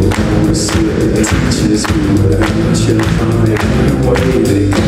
the spirit teaches me that I should find a way to